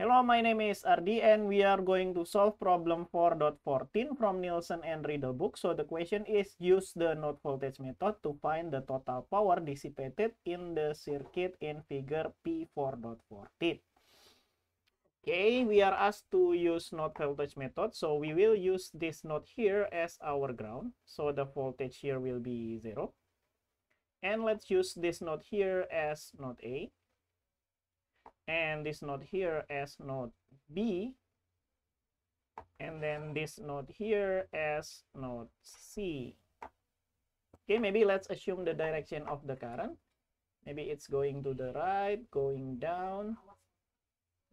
Hello, my name is Ardi and we are going to solve problem 4.14 from Nilsson and Riedel book. So the question is use the node voltage method to find the total power dissipated in the circuit in figure P4.14. Okay, we are asked to use node voltage method. So we will use this node here as our ground. So the voltage here will be 0. And let's use this node here as node A and this node here as node B and then this node here as node C. Okay, maybe let's assume the direction of the current. Maybe it's going to the right, going down,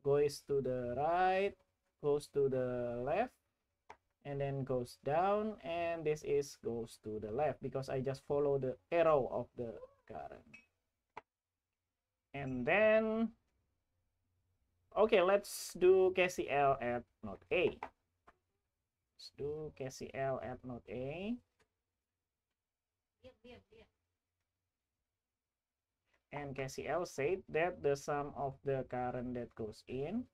goes to the right, goes to the left, and then goes down, and this is goes to the left because I just follow the arrow of the current. And then Okay, let's do KCL at node A. Let's do KCL at node A. And KCL said that the sum of the current that goes in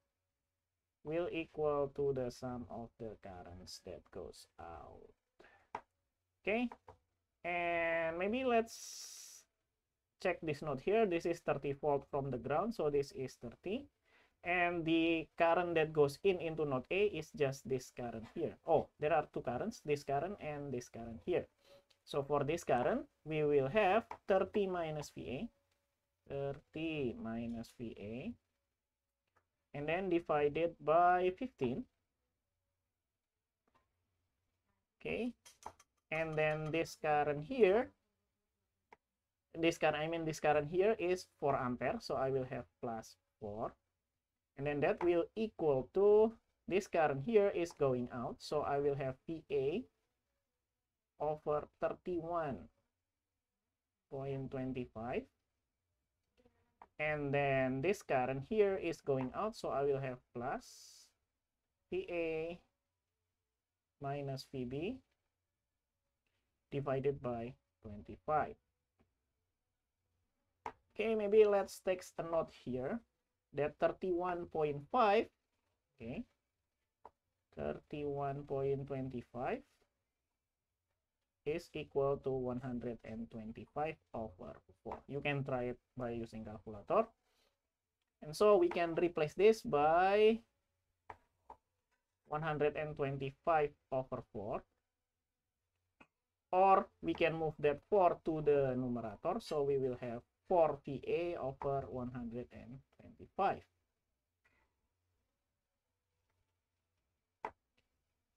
will equal to the sum of the currents that goes out. Okay, and maybe let's check this node here. This is 30 volt from the ground, so this is 30 and the current that goes in into node A is just this current here. Oh, there are two currents, this current and this current here. So for this current, we will have 30 minus VA, 30 minus VA, and then divided by 15. Okay, and then this current here, this current, I mean this current here is 4 ampere, so I will have plus 4 and then that will equal to this current here is going out. So I will have VA over 31.25 and then this current here is going out. So I will have plus VA minus VB divided by 25 okay maybe let's take a note here that 31.5 okay. 31.25 is equal to 125 over 4 you can try it by using calculator. And so we can replace this by 125 over 4 or we can move that 4 to the numerator. So we will have 4 VA over 125.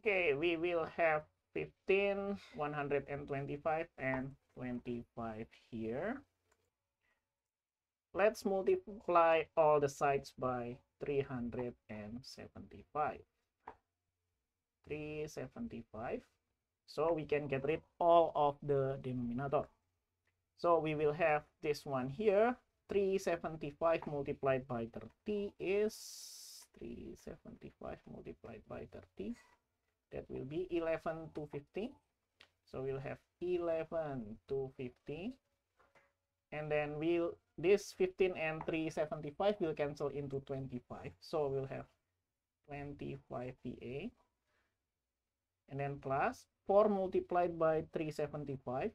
Okay, we will have 15, 125, and 25 here. Let's multiply all the sides by 375. 375. So we can get rid all of the denominator. So we will have this one here. 375 multiplied by 30 is 375 multiplied by 30. That will be 11 to 50. So we'll have 11 to 50. And then we'll this 15 and 375 will cancel into 25. So we'll have 25 VA. And then plus 4 multiplied by 375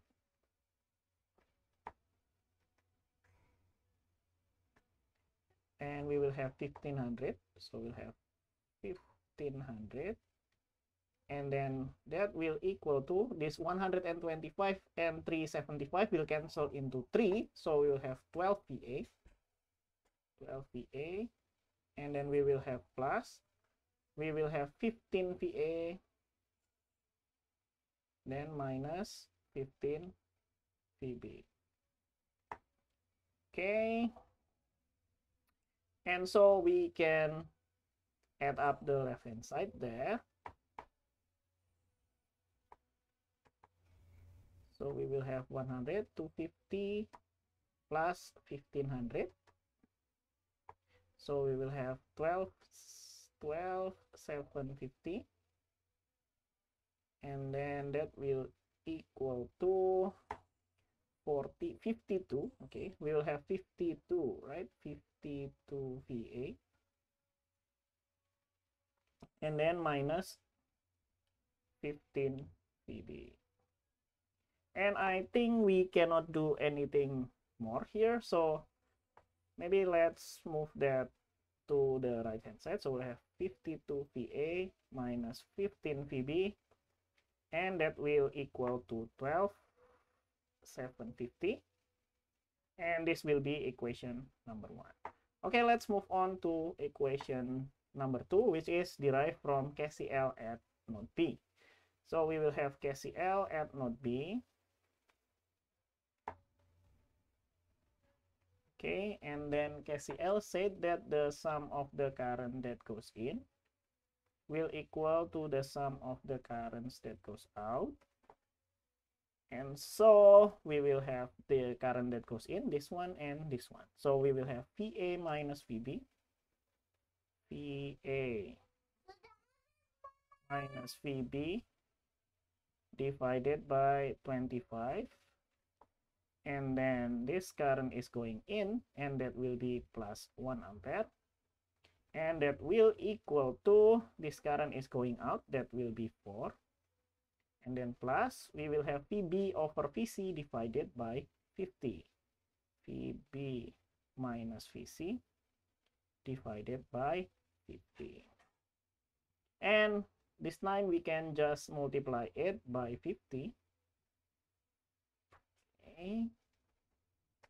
and we will have 1500 so we'll have 1500 and then that will equal to this 125 and 375 will cancel into 3 so we will have 12 VA 12 VA and then we will have plus. We will have 15 VA then minus 15 VB okay and so we can add up the left hand side there. So we will have 100 250 plus 1500 so we will have 12 12 750 and then that will equal to 40 52 okay we will have 52 right 52 VA and then minus 15 VB. And I think we cannot do anything more here. So maybe let's move that to the right hand side. So we have 52 VA minus 15 VB. And that will equal to 12, 750. And this will be equation number one. Okay, let's move on to equation number two, which is derived from KCL at node B. So we will have KCL at node B. Okay, and then KCL said that the sum of the current that goes in will equal to the sum of the currents that goes out. And so we will have the current that goes in, this one and this one. So we will have VA minus VB VA minus VB divided by 25 and then this current is going in and that will be plus 1 ampere. And that will equal to this current is going out that will be 4 and then plus we will have VB over VC divided by 50 VB minus VC divided by 50 and this time we can just multiply it by 50 okay.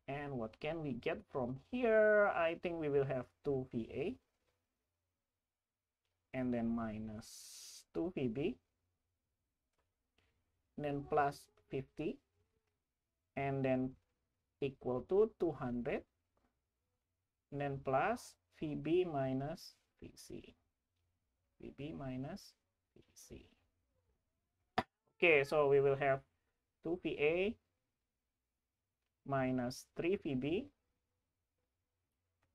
And what can we get from here? I think we will have 2 va and then minus 2 vb then plus 50 and then equal to 200 and then plus vb minus VC. VB minus VC. Okay, so we will have 2 VA minus 3 VB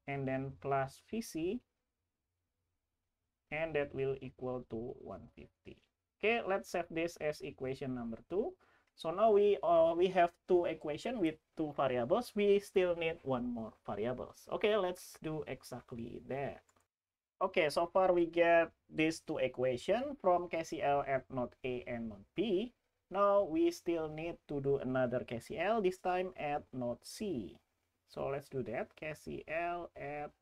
and then plus VC and that will equal to 150. Okay, let's set this as equation number 2. So now we uh, we have two equation with two variables. We still need one more variables. Okay, let's do exactly that. Okay, so far we get these two equations from KCL at node A and node B. Now we still need to do another KCL, this time at node C. So let's do that, KCL at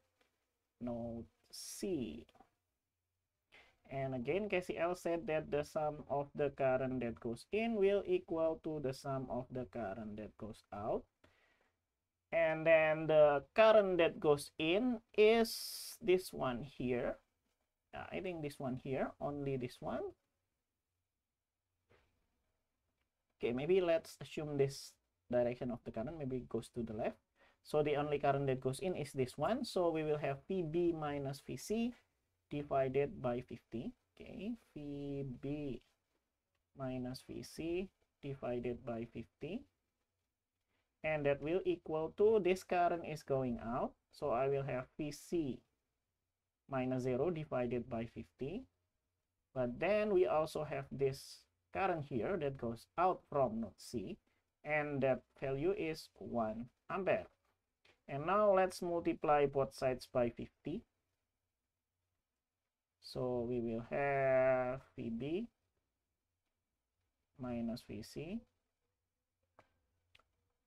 node C. And again, KCL said that the sum of the current that goes in will equal to the sum of the current that goes out. And then the current that goes in is this one here. I think this one here only this one. Okay maybe let's assume this direction of the current maybe goes to the left. So the only current that goes in is this one. So we will have VB minus VC divided by 50 okay? VB minus VC divided by 50 and that will equal to this current is going out so I will have VC minus 0 divided by 50 but then we also have this current here that goes out from node C and that value is 1 ampere. And now let's multiply both sides by 50 so we will have VB minus VC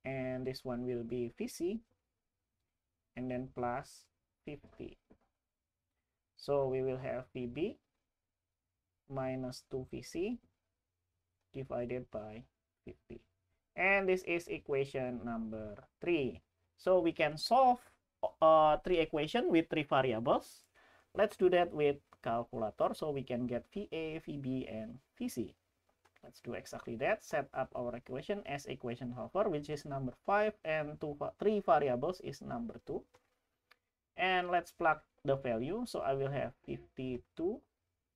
and this one will be VC and then plus 50 so we will have VB minus 2 VC divided by 50 and this is equation number 3 so we can solve uh, three equation with three variables. Let's do that with calculator so we can get VA, VB, and VC Let's do exactly that. Set up our equation as equation hover, which is number 5, and two, three variables is number 2. And let's plug the value. So I will have 52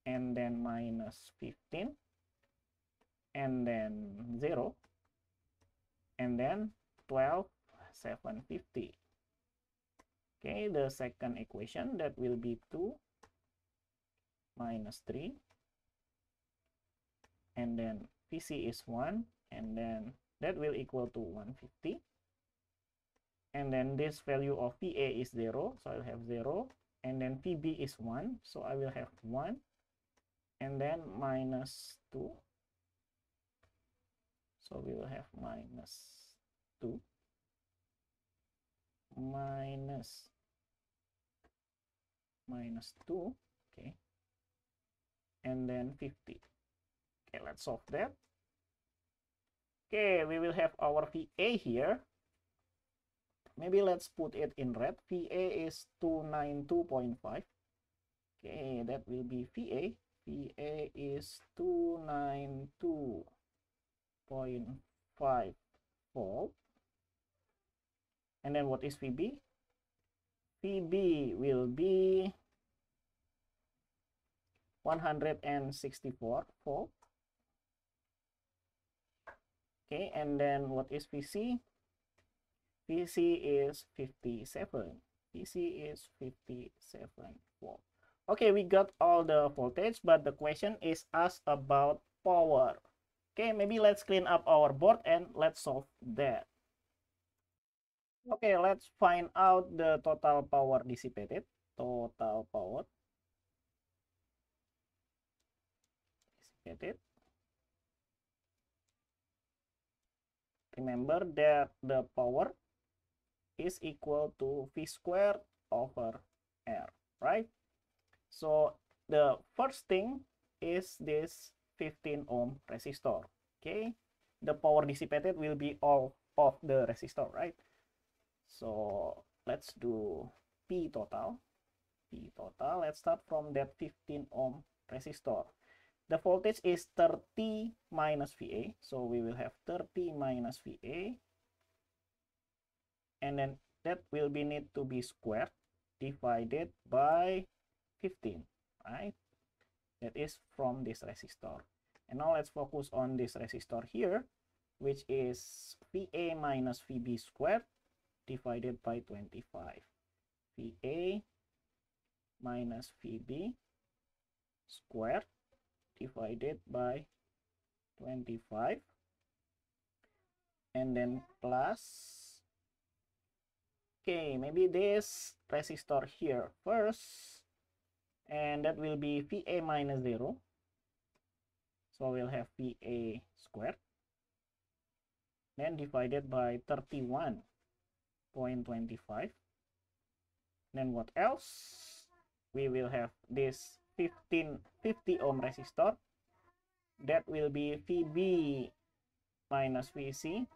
and then minus 15 and then 0 and then 12 750 okay the second equation that will be 2 minus 3 and then PC is 1 and then that will equal to 150 and then this value of PA is 0 so I'll have 0 and then PB is 1 so I will have 1 and then minus 2 so we will have minus 2 minus minus 2 okay and then 50 okay let's solve that. Okay we will have our VA here. Maybe let's put it in red. VA is 292.5 okay that will be VA VA is 292.5 volt and then what is VB VB will be 164 volt. Okay and then what is VC VC is 57 VC is 57 volt. Okay we got all the voltage but the question is asked about power. Okay maybe let's clean up our board and let's solve that. Okay let's find out the total power dissipated. Total power dissipated remember that the power is equal to v squared over r right? So the first thing is this 15 ohm resistor okay? The power dissipated will be all of the resistor right? So let's do p total. P total let's start from that 15 ohm resistor the voltage is 30 minus VA. So we will have 30 minus VA. And then that will be need to be squared divided by 15, right? That is from this resistor. And now let's focus on this resistor here, which is VA minus VB squared divided by 25. VA minus VB squared divided by 25 and then plus okay maybe this resistor here first. And that will be VA minus 0 so we'll have VA squared. Then divided by 31.25 then what else? We will have this 15 50 ohm resistor. That will be VB minus VC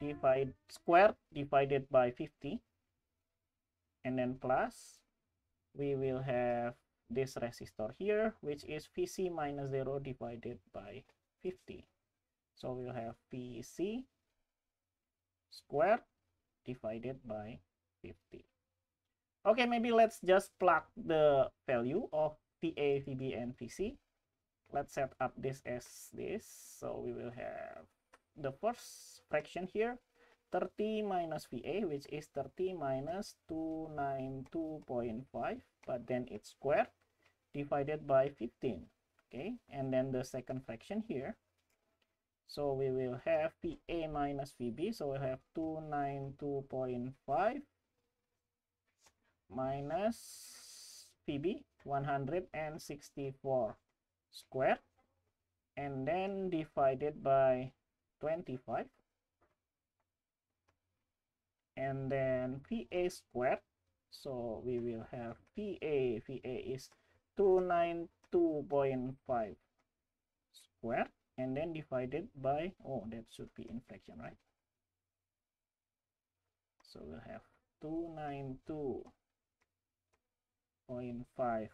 divide square divided by 50 and then plus we will have this resistor here which is VC minus 0 divided by 50 so we'll have VC squared divided by 50 Okay, maybe let's just plug the value of VA, VB, and VC. Let's set up this as this. So we will have the first fraction here, 30 minus VA, which is 30 minus 292.5, but then it's squared, divided by 15. Okay, and then the second fraction here. So we will have VA minus VB, so we have 292.5 minus PB 164 squared and then divided by 25 and then PA squared so we will have PA PA is 292.5 squared and then divided by oh that should be in fraction right? So we'll have 292 0.5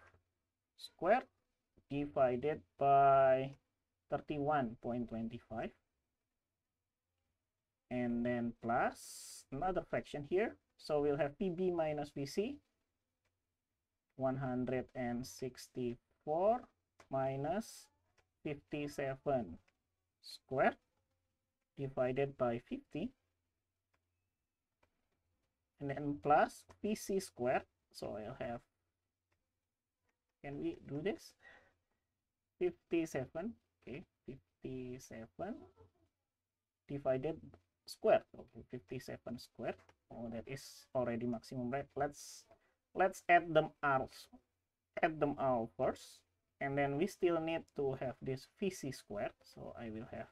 squared divided by 31.25 and then plus another fraction here. So we'll have PB minus VC 164 minus 57 squared divided by 50 and then plus PC squared. So I'll have can we do this? 57 okay 57 divided square. Okay 57 squared oh that is already maximum right? Let's let's add them all. Add them all first. And then we still need to have this vc squared so i will have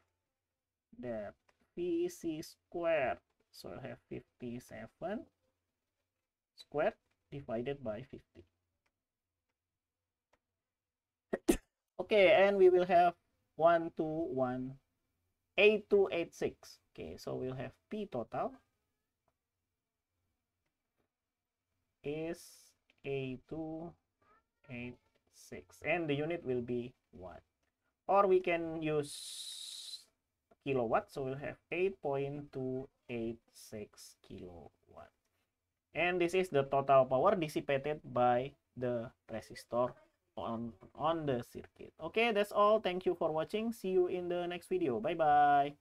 that vc squared so i have 57 squared divided by 50 okay and we will have 1 2 1 8 2 8 6 okay so we'll have p total is a2 8 6 and the unit will be watt or we can use kilowatt so we'll have 8.286 kilowatt. And this is the total power dissipated by the resistor on on the circuit. Okay that's all. Thank you for watching. See you in the next video. Bye bye